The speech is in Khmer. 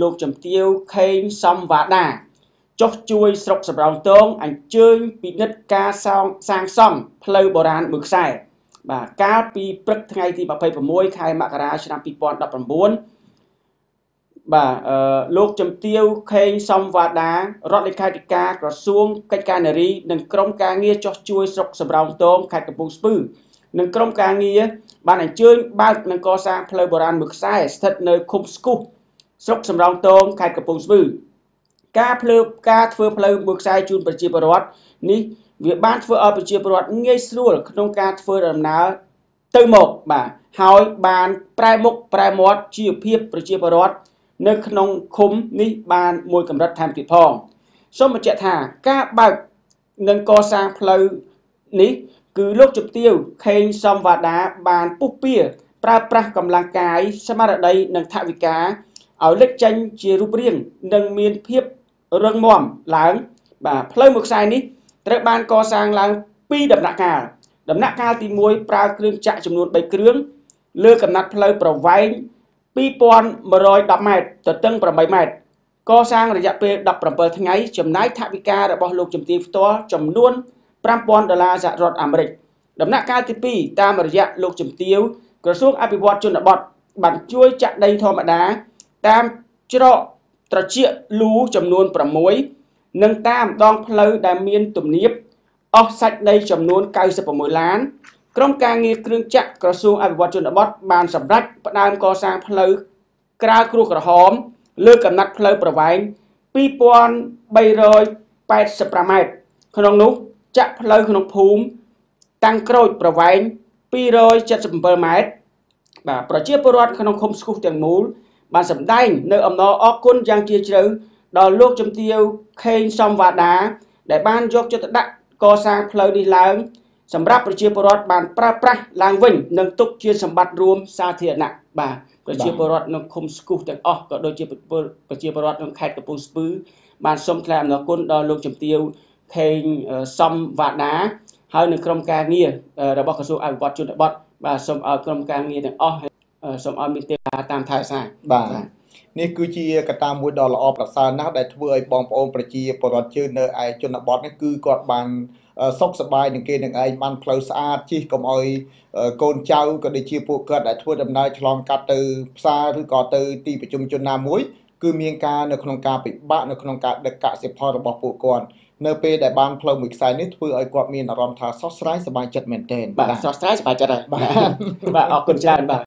លោកជំទាវខេងសំវ៉ាដាចុះជួយស្រុកសំរោងទងអញ្ជើញពិនិត្យការសាងសាងសង់ផ្លូវបុរាណមួយខ្សែបាទកាលពីព្រឹកថ្ងៃទី26ខែមករាឆ្នាំ2019បាទអឺលោកជំទាវខេងសំវ៉ាដារដ្ឋលេខាធិការក្រសួងកិច្ចការនារីនិងក្រមការងារចោះជួយស្រុកសំរោងទងខេត្តកំពង់ស្ពឺនិងក្រមការងារបានអញ្ជើញបើកនិងកសាងផ្លូវបុរាណមួយខ្សែស្ថិតនៅឃុំស្គុះស្រុកសំរោងទងខេត្តកំពង់ស្ពឺការភ្លើការធ្វើផ្លូវមួយខ្សែជូនប្រជាពលរដ្ឋនេះវាបានធ្វើឲ្យប្រជាពលរដ្ឋងាយស្រួលក្នុងការធ្វើដំណើរទៅមកបាទហើយបានប្រែមុខប្រែមាត់ជីវភាពប្រជាពលរដ្ឋនៅក្នុងឃុំនេះបានមួយកម្រិតថែមទៀតផងសូមបញ្ជាក់ថាការបើកនិងកសាងផ្លូវនេះគឺលោកជំទាវខេងសំវ៉ាដាបានពុះពៀប្រើប្រាស់កម្លាំងកាយស្មារតីនិងថវិកា ឲ្យលេចចេញជារូបរាងនិងមានភាពរឹងមាំឡើងបាទផ្លូវមួយខ្សែនេះត្រូវបានកសាងឡើងពីរដំណាក់កាលដំណាក់កាលទី1ប្រើគ្រឿងចាក់ចំនួន3គ្រឿងលើកំណាត់ផ្លូវប្រវែង2110ម៉ែត្រទទឹង8ម៉ែត្រកសាងរយៈពេល17ថ្ងៃចំណាយថវិការបស់លោកជំទាវផ្ទាល់ចំនួន5000ដុល្លារសហរដ្ឋអាមេរិកដំណាក់កាលទី2តាមរយៈលោកជំទាវក្រសួងអភិវឌ្ឍជនបទបានជួយចាក់ដីធម្មតា តាមច្រកត្រចៀកលូចំនួន6និងតាមដងផ្លូវដែលមានទំនាបអស់សាច់ដីចំនួន96ឡានក្រុមការងារគ្រឿងចក្រក្រសួងអភិវឌ្ឍជនបទបានសម្រេចផ្ដើមកសាងផ្លូវក្រាលគ្រោះក្រហម លើកំណាត់ផ្លូវប្រវែង2385ម៉ែត្រក្នុងនោះចាក់ផ្លូវក្នុងភូមិតាំងក្រូចប្រវែង277ម៉ែត្របាទប្រជាពលរដ្ឋក្នុងឃុំស្គុះទាំងមូល បានសម្ដែងនៅអំណរអគុណយ៉ាងជ្រាលជ្រៅដល់លោកជំទាវខេងសំវ៉ាដា ដែលបានយកចិត្តទុកដាក់កសាងផ្លូវនេះឡើង សម្រាប់ប្រជាពលរដ្ឋបានប្រើប្រាស់ឡើងវិញនិងទុកជាសម្បត្តិរួមសាធារណៈបាទប្រជាពលរដ្ឋនៅឃុំស្គុះទាំងអស់ក៏ដូចជាប្រជាពលរដ្ឋក្នុងខេត្តកំពង់ស្ពឺបានសូមថ្លែងអំណរគុណដល់លោកជំទាវខេងសំវ៉ាដាហើយនៅក្រុមការងាររបស់ក្រសួងអភិវឌ្ឍជនបទបាទសូមឲ្យក្រុមការងារទាំងអស់ សូមឲ្យមានទេវតាតាមថែរក្សាបាទនេះគឺជាកត្តាមួយដ៏ល្អប្រសើរណាស់ដែលធ្វើឲ្យបងប្អូនប្រជាពលរដ្ឋជឿនៅឯជនបទនេះគឺគាត់បានសុខសប្បាយនឹងគេនឹងឯងបានផ្លូវស្អាតជិះកុំឲ្យកូនចៅក៏ដូចជាពួកគាត់ដែលធ្វើដំណើរឆ្លងកាត់ទៅផ្សារឬក៏ទៅទីប្រជុំជនណាមួយគឺមានការនៅក្នុងការពិបាកនៅក្នុងការដឹកកសិផលរបស់ពួកគាត់នៅពេលដែលបានផ្លូវមួយខ្សែនេះធ្វើឲ្យគាត់មានអារម្មណ៍ថាស្រស់ស្រាយសប្បាយចិត្តមែនទែនបាទស្រស់ស្រាយសប្បាយចិត្តហើយបាទបាទអរគុណច្រើនបាទ